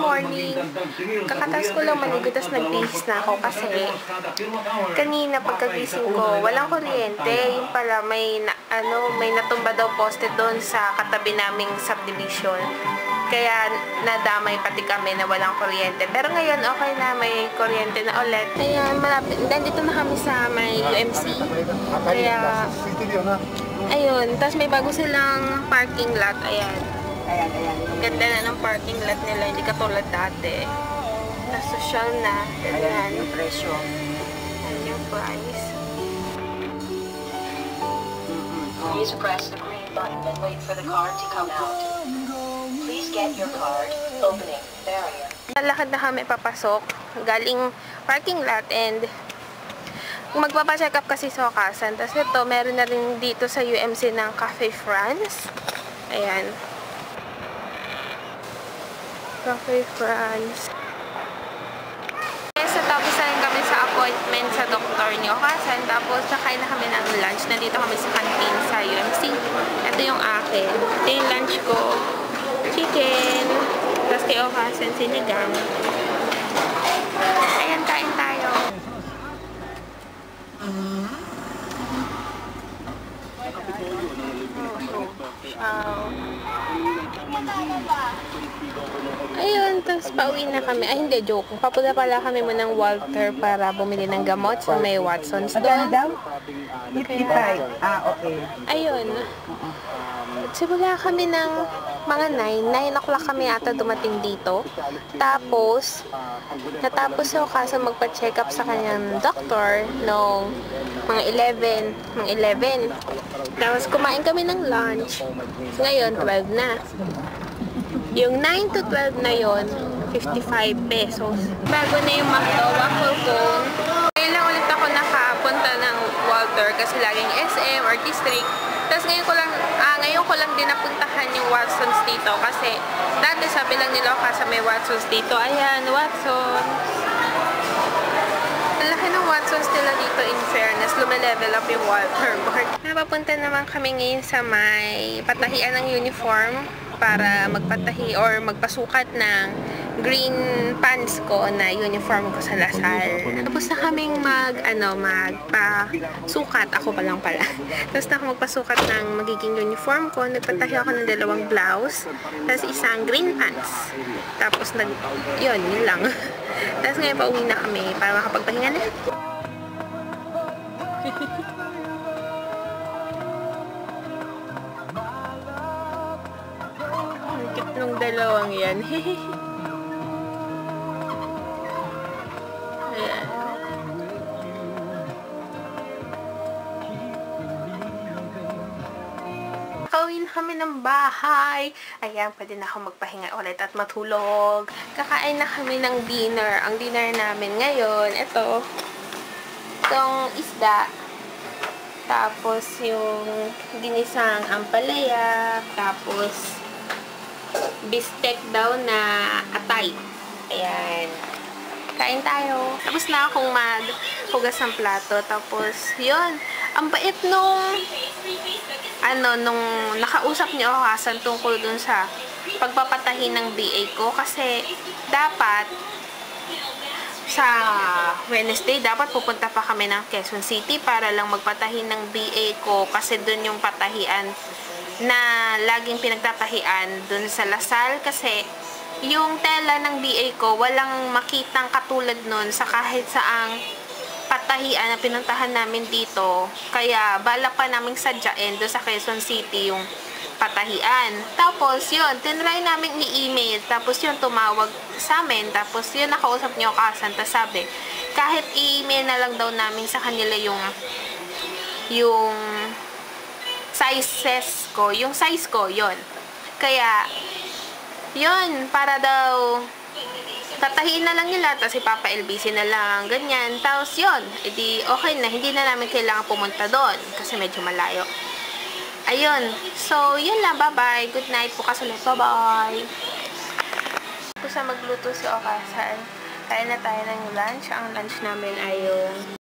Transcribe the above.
morning. Kakataas ko lang maligo, tapos nagbihis na ako kasi kanina pagkagising ko, walang kuryente. Yung pala, may, na, ano, may natumba daw poste doon sa katabi naming subdivision. Kaya nadamay pati kami na walang kuryente. Pero ngayon, okay na, may kuryente na ulit. Ayan, malapit. Nandito na kami sa may UMC. Kaya, ayun. Tapos may bago silang parking lot. Ayan. Ayan, ayan. Ganda na ng parking lot nila, hindi katulad dati. Na social na, Ayan yung presyo. Ayan yung price. Please press the green button and wait for the card to come out. Please get your card. Opening barrier. Lalakad na kami papasok, galing parking lot and magpapacheck up kasi sa Okasan. Tapos ito, meron na rin dito sa UMC ng Cafe France. Ayan. Cafe France. Yes, tapos na kami sa appointment sa doktor ni Okasan. Tapos nakain na kami ng lunch. Nandito kami sa canteen sa UMC. Ito yung akin. Ito yung lunch ko. Chicken. Tapos kay Okasan, sinigang. Ayan, kain tayo. Wow. Ayun, tapos pauwi na kami. Ay, hindi, joke. Papunta pala kami mo ng Walter para bumili ng gamot sa may Watson's doon. daw? 55. Ah, okay. Ayun. Simula kami ng mga 9. 9 o'clock kami ata dumating dito. Tapos, natapos ako kaso magpa-check up sa kanyang doktor nung mga 11. Mga 11. Tapos kumain kami ng lunch. Ngayon, 12 na. Yung 9 to 12 na yon 55 pesos. Bago na yung McDo waffle cone. Ngayon lang ulit ako nakapunta ng Walter kasi laging SM or district. Tapos ngayon ko lang, ah, ngayon ko lang din napuntahan yung Watson's dito kasi dati sabi lang nila kasi may Watson's dito. Ayan, Watson's. Ang laki ng Watson's nila dito in fairness. Lume-level up yung Walter Mart. Napapunta naman kami ngayon sa may patahian ng uniform para magpatahi or magpasukat ng green pants ko na uniform ko sa Lasal. Tapos na kaming mag, ano, magpasukat. Ako pa lang pala. Tapos na ako magpasukat ng magiging uniform ko. Nagpatahi ako ng dalawang blouse. Tapos isang green pants. Tapos nag, yun, yun lang. Tapos ngayon pauwi na kami para makapagpahinga na. nung dalawang yan. Na kami ng bahay. Ayan, pwede na ako magpahinga ulit at matulog. Kakain na kami ng dinner. Ang dinner namin ngayon, ito. Itong isda. Tapos yung ginisang ampalaya. Tapos bistek daw na atay. Ayan. Kain tayo. Tapos na akong maghugas ng plato. Tapos, yun. Ang bait nung ano, nung nakausap niyo ako kasan tungkol dun sa pagpapatahi ng BA ko. Kasi, dapat sa Wednesday, dapat pupunta pa kami ng Quezon City para lang magpatahi ng BA ko kasi dun yung patahian na laging pinagtatahian dun sa Lasal kasi yung tela ng BA ko walang makitang katulad nun sa kahit saang patahian na pinuntahan namin dito kaya balak pa naming sadyain doon sa Quezon City yung patahian. Tapos yun, tinry namin i-email. Tapos yun, tumawag sa amin. Tapos yun, nakausap niyo kasan. Tapos sabi, kahit i-email na lang daw namin sa kanila yung yung sizes ko. Yung size ko, yun. Kaya, yun, para daw tatahiin na lang nila, tapos ipapa-LBC na lang, ganyan. Tapos yun, edi okay na, hindi na namin kailangan pumunta doon kasi medyo malayo. Ayun, so yun lang, bye-bye. Good night po kasulit, bye-bye. Sa magluto si Okasan, kain na tayo ng lunch. Ang lunch namin ay yung